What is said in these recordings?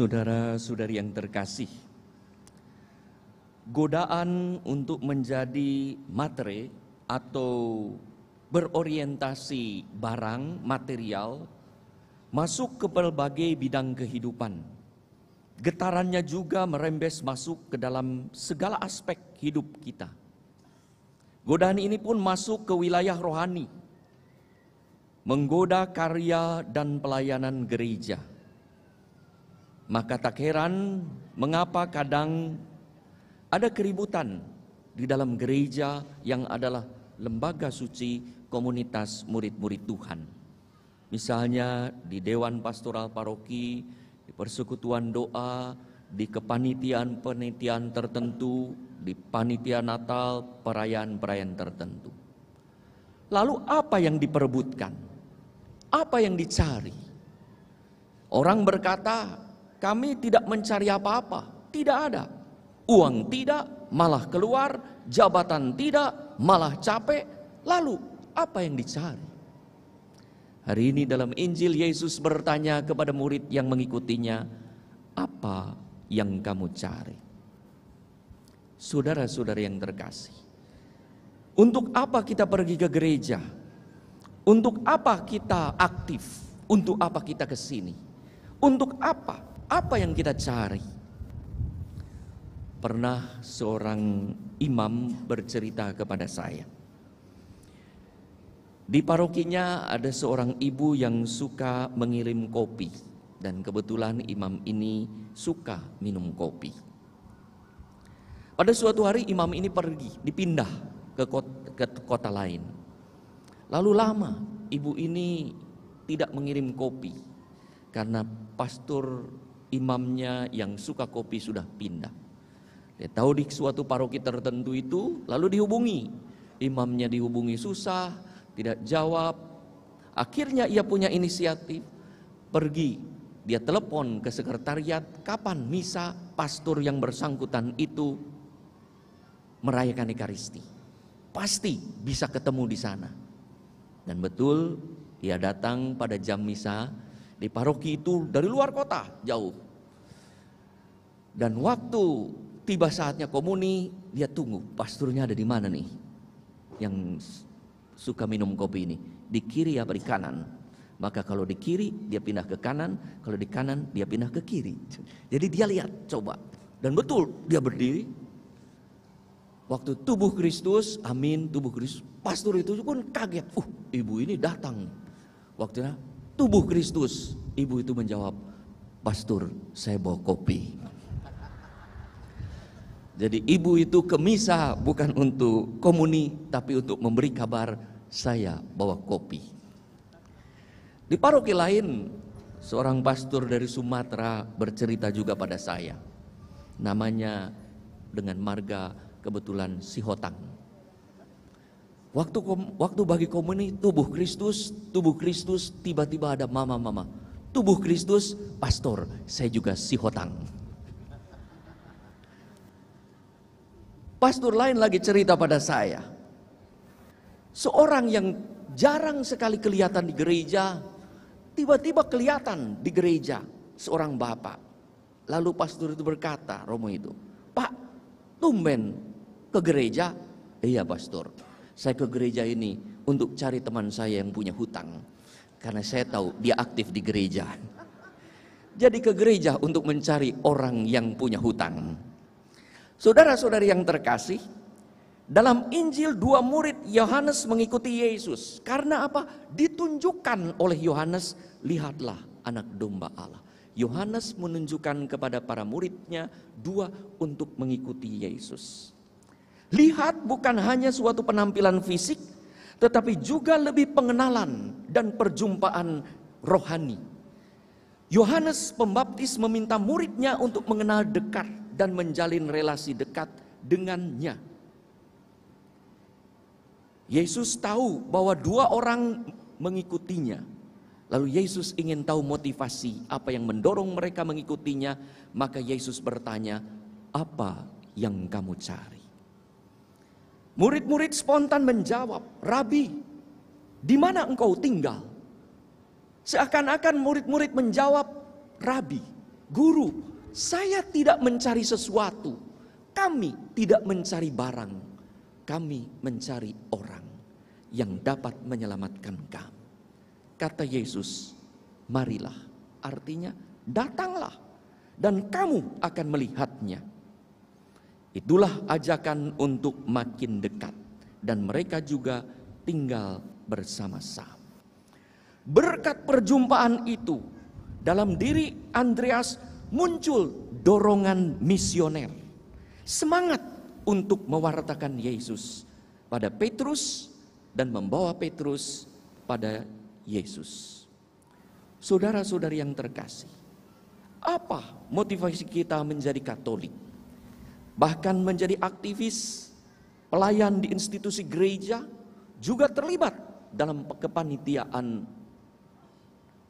Saudara-saudari yang terkasih, godaan untuk menjadi matre atau berorientasi barang material masuk ke berbagai bidang kehidupan. Getarannya juga merembes masuk ke dalam segala aspek hidup kita. Godaan ini pun masuk ke wilayah rohani, menggoda karya dan pelayanan gereja. Maka tak heran mengapa kadang ada keributan di dalam gereja yang adalah lembaga suci komunitas murid-murid Tuhan. Misalnya di Dewan Pastoral Paroki, di persekutuan doa, di kepanitiaan-penitian tertentu, di panitia Natal, perayaan-perayaan tertentu. Lalu apa yang diperebutkan? Apa yang dicari? Orang berkata, kami tidak mencari apa-apa. Tidak ada. Uang tidak, malah keluar. Jabatan tidak, malah capek. Lalu apa yang dicari? Hari ini dalam Injil Yesus bertanya kepada murid yang mengikutinya, apa yang kamu cari? Saudara-saudara yang terkasih, untuk apa kita pergi ke gereja? Untuk apa kita aktif? Untuk apa kita ke sini? Untuk apa? Apa yang kita cari? Pernah seorang imam bercerita kepada saya. Di parokinya ada seorang ibu yang suka mengirim kopi dan kebetulan imam ini suka minum kopi. Pada suatu hari imam ini pergi, dipindah ke kota, ke kota lain. Lalu lama ibu ini tidak mengirim kopi karena pastor imamnya yang suka kopi sudah pindah. Dia tahu di suatu paroki tertentu itu lalu dihubungi. Imamnya dihubungi susah, tidak jawab. Akhirnya ia punya inisiatif pergi. Dia telepon ke sekretariat kapan misa pastor yang bersangkutan itu merayakan Ekaristi. Pasti bisa ketemu di sana. Dan betul ia datang pada jam misa di paroki itu dari luar kota jauh. Dan waktu tiba saatnya komuni, dia tunggu pasturnya ada di mana nih? Yang suka minum kopi ini. Di kiri apa di kanan? Maka kalau di kiri dia pindah ke kanan. Kalau di kanan dia pindah ke kiri. Jadi dia lihat coba. Dan betul dia berdiri. Waktu tubuh Kristus amin tubuh Kristus pastor itu pun kaget. Uh ibu ini datang. Waktunya tubuh Kristus ibu itu menjawab pastor saya bawa kopi jadi ibu itu ke misa bukan untuk komuni tapi untuk memberi kabar saya bawa kopi. Di paroki lain seorang pastor dari Sumatera bercerita juga pada saya. Namanya dengan marga kebetulan Sihotang. Waktu waktu bagi komuni tubuh Kristus, tubuh Kristus tiba-tiba ada mama-mama. Tubuh Kristus, pastor, saya juga Sihotang. Pastor lain lagi cerita pada saya. Seorang yang jarang sekali kelihatan di gereja, tiba-tiba kelihatan di gereja seorang bapak. Lalu pastor itu berkata, Romo itu, Pak, tumben ke gereja? Iya pastor, saya ke gereja ini untuk cari teman saya yang punya hutang. Karena saya tahu dia aktif di gereja. Jadi ke gereja untuk mencari orang yang punya hutang. Saudara-saudari yang terkasih, dalam Injil dua murid Yohanes mengikuti Yesus. Karena apa? Ditunjukkan oleh Yohanes, lihatlah anak domba Allah. Yohanes menunjukkan kepada para muridnya dua untuk mengikuti Yesus. Lihat bukan hanya suatu penampilan fisik, tetapi juga lebih pengenalan dan perjumpaan rohani. Yohanes Pembaptis meminta muridnya untuk mengenal dekat dan menjalin relasi dekat dengannya. Yesus tahu bahwa dua orang mengikutinya. Lalu Yesus ingin tahu motivasi apa yang mendorong mereka mengikutinya. Maka Yesus bertanya, apa yang kamu cari? Murid-murid spontan menjawab, Rabi, di mana engkau tinggal? Seakan-akan murid-murid menjawab, Rabi, Guru, saya tidak mencari sesuatu. Kami tidak mencari barang. Kami mencari orang yang dapat menyelamatkan kami. Kata Yesus, marilah. Artinya, datanglah dan kamu akan melihatnya. Itulah ajakan untuk makin dekat dan mereka juga tinggal bersama-sama. Berkat perjumpaan itu, dalam diri Andreas muncul dorongan misioner. Semangat untuk mewartakan Yesus pada Petrus dan membawa Petrus pada Yesus. Saudara-saudari yang terkasih, apa motivasi kita menjadi Katolik? Bahkan menjadi aktivis, pelayan di institusi gereja, juga terlibat dalam kepanitiaan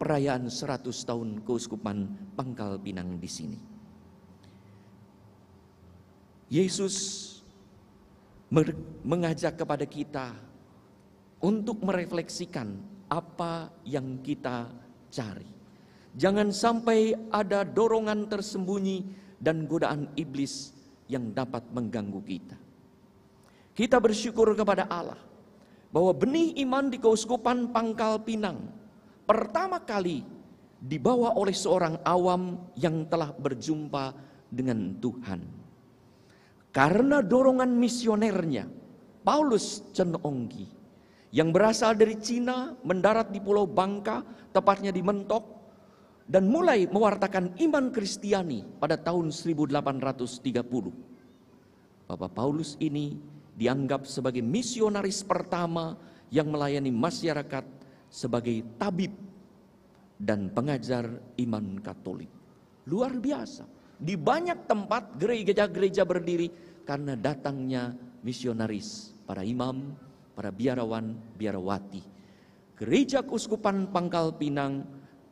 perayaan 100 tahun keuskupan Pangkal Pinang di sini. Yesus mengajak kepada kita untuk merefleksikan apa yang kita cari. Jangan sampai ada dorongan tersembunyi dan godaan iblis yang dapat mengganggu kita. Kita bersyukur kepada Allah bahwa benih iman di Keuskupan Pangkal Pinang pertama kali dibawa oleh seorang awam yang telah berjumpa dengan Tuhan. Karena dorongan misionernya, Paulus Cenonggi yang berasal dari Cina mendarat di Pulau Bangka, tepatnya di Mentok, dan mulai mewartakan iman Kristiani pada tahun 1830. Bapak Paulus ini dianggap sebagai misionaris pertama yang melayani masyarakat sebagai tabib dan pengajar iman Katolik. Luar biasa. Di banyak tempat gereja-gereja berdiri karena datangnya misionaris, para imam, para biarawan, biarawati. Gereja Kuskupan Pangkal Pinang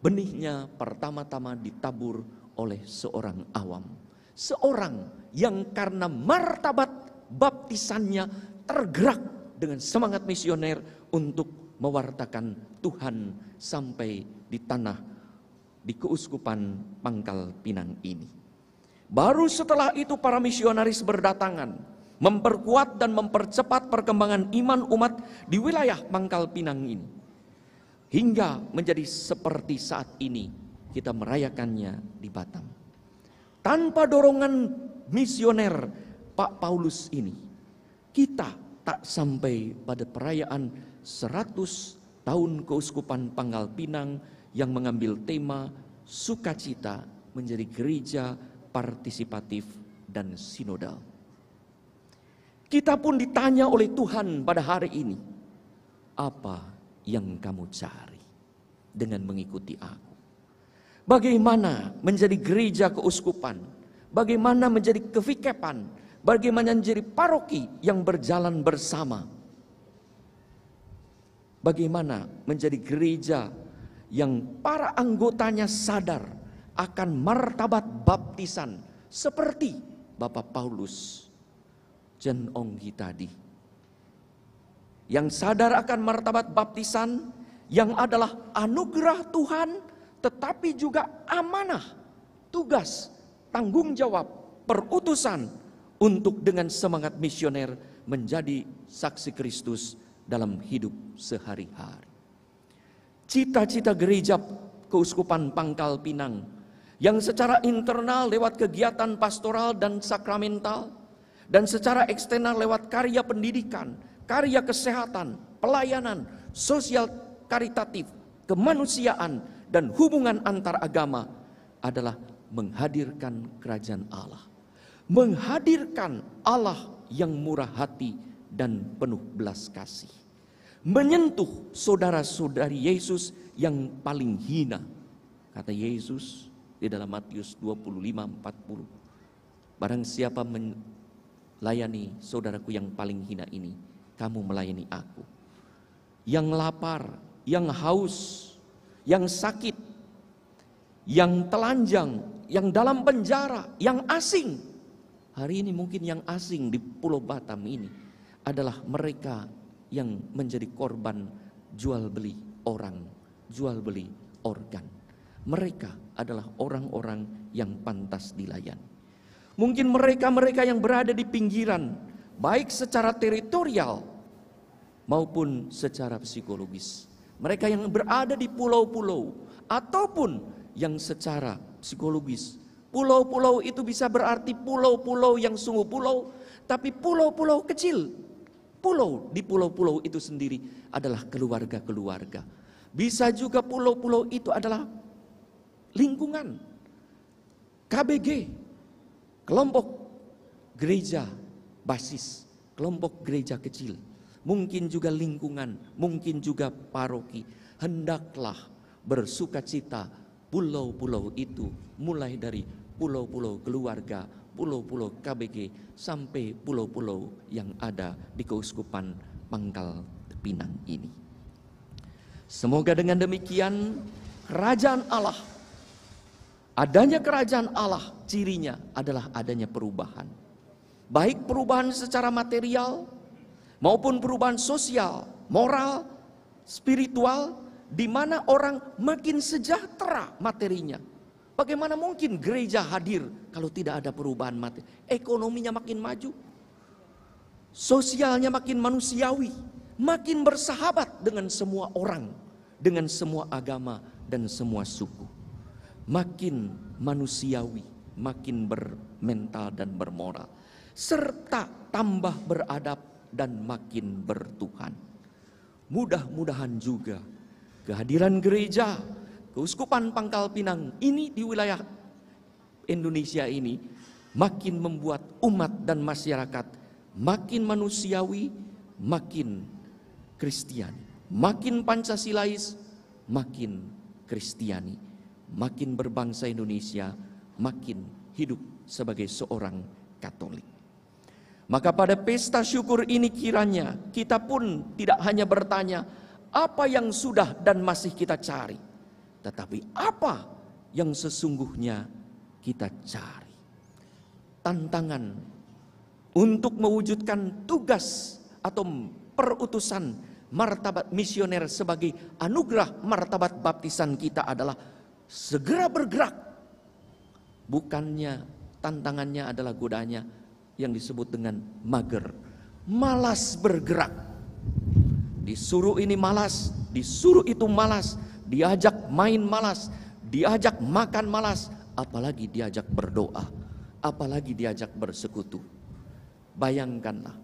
benihnya pertama-tama ditabur oleh seorang awam. Seorang yang karena martabat baptisannya tergerak dengan semangat misioner untuk mewartakan Tuhan sampai di tanah di keuskupan Pangkal Pinang ini. Baru setelah itu para misionaris berdatangan memperkuat dan mempercepat perkembangan iman umat di wilayah Mangkal Pinang ini. Hingga menjadi seperti saat ini kita merayakannya di Batam. Tanpa dorongan misioner Pak Paulus ini, kita tak sampai pada perayaan 100 tahun keuskupan Pangkal Pinang yang mengambil tema sukacita menjadi gereja partisipatif dan sinodal. Kita pun ditanya oleh Tuhan pada hari ini, apa yang kamu cari dengan mengikuti aku? Bagaimana menjadi gereja keuskupan? Bagaimana menjadi kevikepan? Bagaimana menjadi paroki yang berjalan bersama? Bagaimana menjadi gereja yang para anggotanya sadar akan martabat baptisan seperti Bapak Paulus Jen Onggi tadi. Yang sadar akan martabat baptisan yang adalah anugerah Tuhan tetapi juga amanah, tugas, tanggung jawab, perutusan untuk dengan semangat misioner menjadi saksi Kristus dalam hidup sehari-hari. Cita-cita gereja Keuskupan Pangkal Pinang yang secara internal lewat kegiatan pastoral dan sakramental dan secara eksternal lewat karya pendidikan, karya kesehatan, pelayanan, sosial karitatif, kemanusiaan, dan hubungan antar agama adalah menghadirkan kerajaan Allah. Menghadirkan Allah yang murah hati dan penuh belas kasih. Menyentuh saudara-saudari Yesus yang paling hina. Kata Yesus di dalam Matius 25 40. Barang siapa layani saudaraku yang paling hina ini. Kamu melayani aku. Yang lapar, yang haus, yang sakit, yang telanjang, yang dalam penjara, yang asing. Hari ini mungkin yang asing di Pulau Batam ini adalah mereka yang menjadi korban jual beli orang, jual beli organ. mereka adalah orang-orang yang pantas dilayani. Mungkin mereka-mereka yang berada di pinggiran, baik secara teritorial maupun secara psikologis. Mereka yang berada di pulau-pulau ataupun yang secara psikologis. Pulau-pulau itu bisa berarti pulau-pulau yang sungguh pulau, tapi pulau-pulau kecil. Pulau di pulau-pulau itu sendiri adalah keluarga-keluarga. Bisa juga pulau-pulau itu adalah lingkungan. KBG, kelompok gereja basis, kelompok gereja kecil, mungkin juga lingkungan, mungkin juga paroki. Hendaklah bersuka cita pulau-pulau itu mulai dari pulau-pulau keluarga, pulau-pulau KBG sampai pulau-pulau yang ada di Keuskupan Pangkal Pinang ini. Semoga dengan demikian kerajaan Allah Adanya kerajaan Allah cirinya adalah adanya perubahan. Baik perubahan secara material maupun perubahan sosial, moral, spiritual di mana orang makin sejahtera materinya. Bagaimana mungkin gereja hadir kalau tidak ada perubahan materi? Ekonominya makin maju. Sosialnya makin manusiawi, makin bersahabat dengan semua orang, dengan semua agama dan semua suku makin manusiawi, makin bermental dan bermoral, serta tambah beradab dan makin bertuhan. Mudah-mudahan juga kehadiran gereja Keuskupan Pangkal Pinang ini di wilayah Indonesia ini makin membuat umat dan masyarakat makin manusiawi, makin Kristiani, makin Pancasilais, makin Kristiani makin berbangsa Indonesia, makin hidup sebagai seorang Katolik. Maka pada pesta syukur ini kiranya kita pun tidak hanya bertanya apa yang sudah dan masih kita cari, tetapi apa yang sesungguhnya kita cari. Tantangan untuk mewujudkan tugas atau perutusan martabat misioner sebagai anugerah martabat baptisan kita adalah segera bergerak. Bukannya tantangannya adalah godanya yang disebut dengan mager. Malas bergerak. Disuruh ini malas, disuruh itu malas, diajak main malas, diajak makan malas, apalagi diajak berdoa, apalagi diajak bersekutu. Bayangkanlah,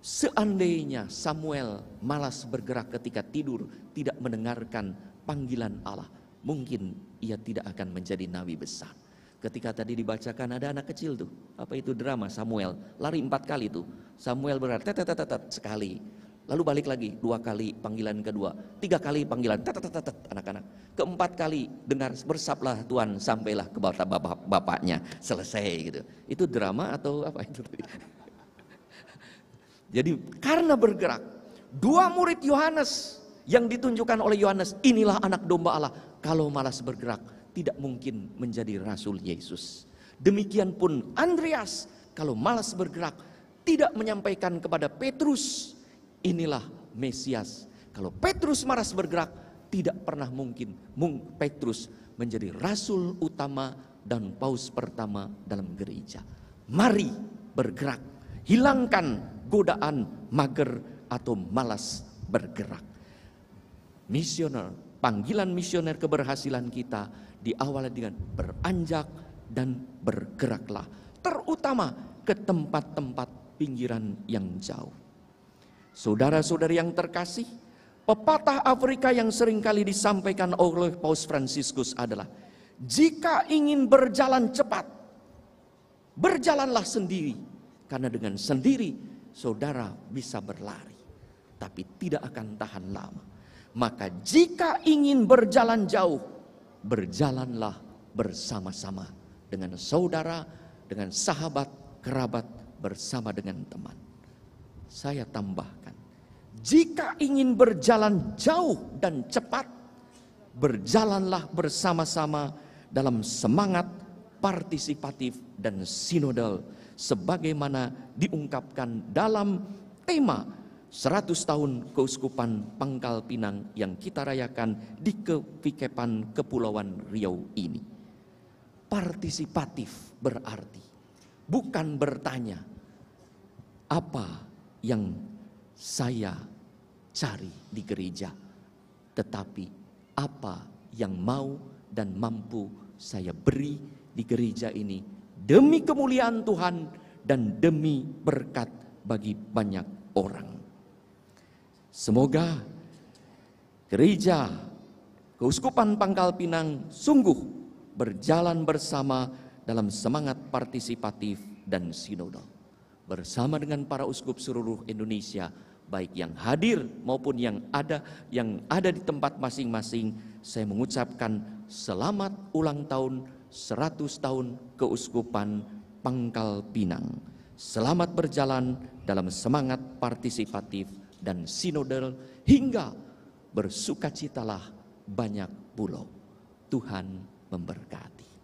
seandainya Samuel malas bergerak ketika tidur, tidak mendengarkan panggilan Allah, mungkin ia tidak akan menjadi nabi besar. Ketika tadi dibacakan ada anak kecil tuh, apa itu drama Samuel, lari empat kali tuh. Samuel berarti tetetetetet sekali, lalu balik lagi dua kali panggilan kedua, tiga kali panggilan tetetetetet anak-anak. Keempat kali dengar bersablah Tuhan sampailah ke bapak, bapak bapaknya selesai gitu. Itu drama atau apa itu? Jadi karena bergerak, dua murid Yohanes yang ditunjukkan oleh Yohanes, inilah anak domba Allah. Kalau malas bergerak, tidak mungkin menjadi rasul Yesus. Demikian pun Andreas, kalau malas bergerak, tidak menyampaikan kepada Petrus, inilah Mesias. Kalau Petrus malas bergerak, tidak pernah mungkin Petrus menjadi rasul utama dan paus pertama dalam gereja. Mari bergerak, hilangkan godaan mager atau malas bergerak misioner, panggilan misioner keberhasilan kita diawali dengan beranjak dan bergeraklah, terutama ke tempat-tempat pinggiran yang jauh. Saudara-saudari yang terkasih, pepatah Afrika yang sering kali disampaikan oleh Paus Fransiskus adalah jika ingin berjalan cepat, berjalanlah sendiri, karena dengan sendiri saudara bisa berlari, tapi tidak akan tahan lama. Maka jika ingin berjalan jauh, berjalanlah bersama-sama dengan saudara, dengan sahabat, kerabat, bersama dengan teman. Saya tambahkan, jika ingin berjalan jauh dan cepat, berjalanlah bersama-sama dalam semangat partisipatif dan sinodal sebagaimana diungkapkan dalam tema 100 tahun keuskupan Pangkal Pinang yang kita rayakan di kepikepan Kepulauan Riau ini. Partisipatif berarti bukan bertanya apa yang saya cari di gereja, tetapi apa yang mau dan mampu saya beri di gereja ini demi kemuliaan Tuhan dan demi berkat bagi banyak orang. Semoga gereja Keuskupan Pangkal Pinang sungguh berjalan bersama dalam semangat partisipatif dan sinodal. Bersama dengan para uskup seluruh Indonesia, baik yang hadir maupun yang ada yang ada di tempat masing-masing, saya mengucapkan selamat ulang tahun 100 tahun keuskupan Pangkal Pinang. Selamat berjalan dalam semangat partisipatif dan sinodal hingga bersukacitalah banyak pulau. Tuhan memberkati.